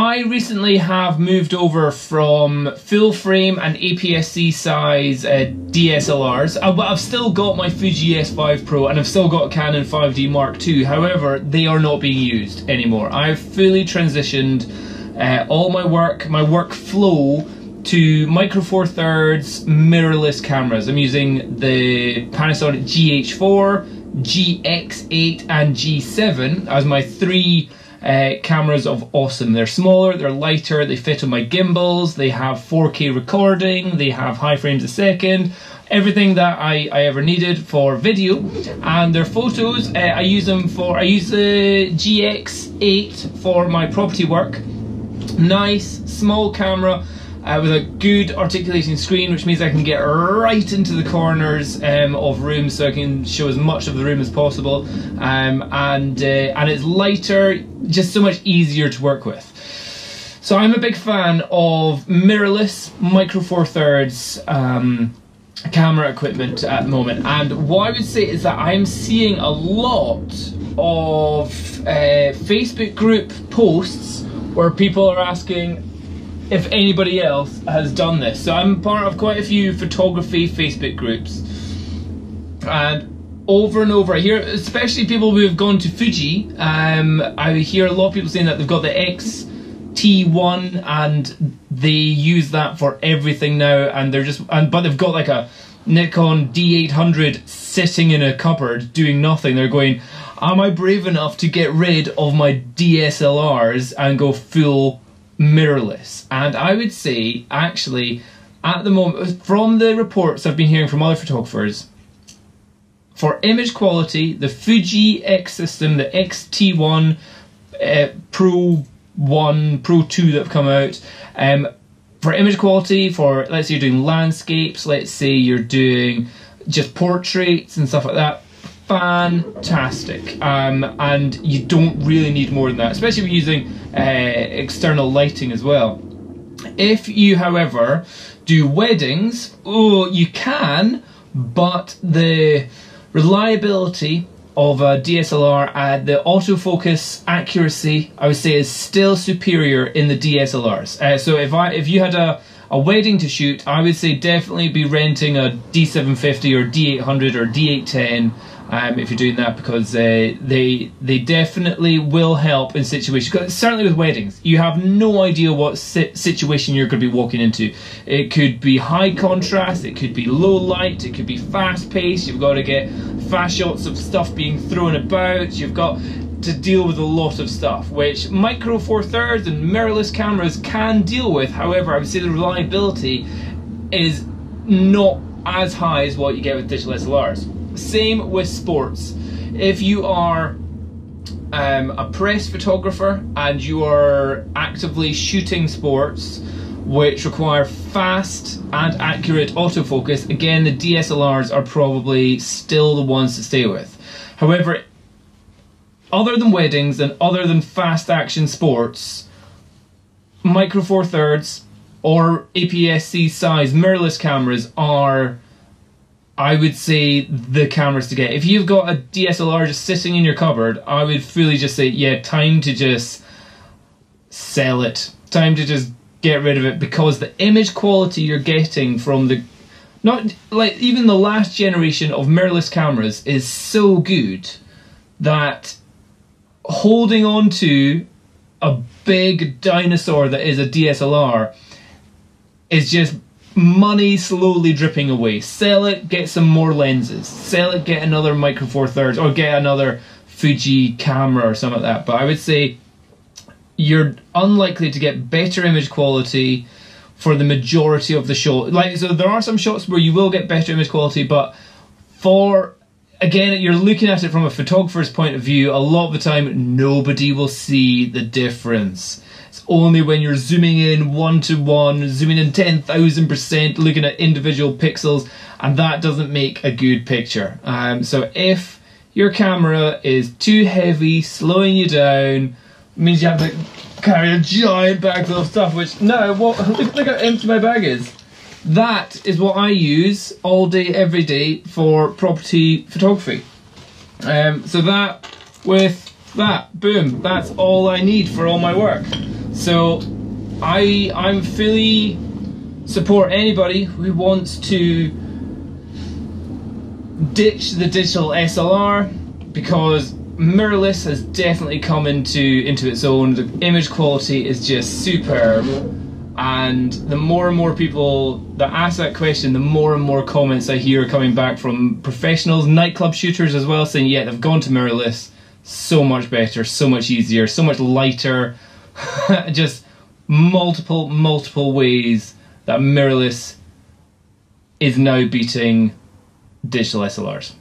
I recently have moved over from full frame and APS-C size uh, DSLRs. but I've still got my Fuji S5 Pro and I've still got Canon 5D Mark II. However, they are not being used anymore. I've fully transitioned uh, all my work, my workflow to Micro Four Thirds mirrorless cameras. I'm using the Panasonic GH4, GX8, and G7 as my three uh, cameras of awesome. They're smaller, they're lighter, they fit on my gimbals, they have 4K recording, they have high frames a second, everything that I, I ever needed for video. And their photos, uh, I use them for, I use the GX8 for my property work. Nice, small camera uh, with a good articulating screen, which means I can get right into the corners um, of rooms, so I can show as much of the room as possible. Um, and uh, and it's lighter, just so much easier to work with. So I'm a big fan of mirrorless Micro Four Thirds. Um, camera equipment at the moment and what I would say is that I'm seeing a lot of uh, Facebook group posts where people are asking if anybody else has done this. So I'm part of quite a few photography Facebook groups, and over and over, I hear, especially people who have gone to Fuji. Um, I hear a lot of people saying that they've got the X-T1 and they use that for everything now, and they're just, and but they've got like a Nikon D800 sitting in a cupboard doing nothing. They're going, am I brave enough to get rid of my DSLRs and go full mirrorless. And I would say, actually, at the moment, from the reports I've been hearing from other photographers, for image quality, the Fuji X system, the X-T1 uh, Pro 1, Pro 2 that have come out, um, for image quality, for let's say you're doing landscapes, let's say you're doing just portraits and stuff like that, fantastic. Um, and you don't really need more than that, especially if you're using uh, external lighting as well. If you, however, do weddings, oh, you can, but the reliability of a DSLR and the autofocus accuracy, I would say, is still superior in the DSLRs. Uh, so if I if you had a a wedding to shoot, I would say definitely be renting a D750 or D800 or D810 um, if you're doing that because uh, they they definitely will help in situations. Certainly with weddings, you have no idea what si- situation you're going to be walking into. It could be high contrast, it could be low light, it could be fast paced. You've got to get fast shots of stuff being thrown about. You've got to deal with a lot of stuff, which Micro Four Thirds and mirrorless cameras can deal with. However, I would say the reliability is not as high as what you get with digital SLRs. Same with sports. If you are um, a press photographer and you are actively shooting sports which require fast and accurate autofocus, again, the DSLRs are probably still the ones to stay with. However, other than weddings and other than fast action sports, Micro Four Thirds or APS-C size mirrorless cameras are I would say the cameras to get. If you've got a DSLR just sitting in your cupboard, I would fully just say, yeah, time to just sell it. Time to just get rid of it because the image quality you're getting from the not like even the last generation of mirrorless cameras is so good that holding on to a big dinosaur that is a DSLR is just money slowly dripping away. Sell it, get some more lenses. Sell it, get another Micro Four Thirds, or get another Fuji camera or something like that. But I would say you're unlikely to get better image quality for the majority of the shot. Like so, there are some shots where you will get better image quality, but for again, you're looking at it from a photographer's point of view. A lot of the time, nobody will see the difference It's only when you're zooming in one to one, zooming in 10,000%, looking at individual pixels, and that doesn't make a good picture. Um, so if your camera is too heavy, slowing you down, means you have to carry a giant bag full of stuff, which, no, what, look, look how empty my bag is. That is what I use all day, every day for property photography. Um, so that with that, boom, that's all I need for all my work. So I I'm fully support anybody who wants to ditch the digital SLR because mirrorless has definitely come into into its own. The image quality is just superb, and the more and more people that ask that question, the more and more comments I hear coming back from professionals, nightclub shooters as well, saying, "Yeah, they've gone to mirrorless. So much better, so much easier, so much lighter." just multiple, multiple ways that mirrorless is now beating digital SLRs.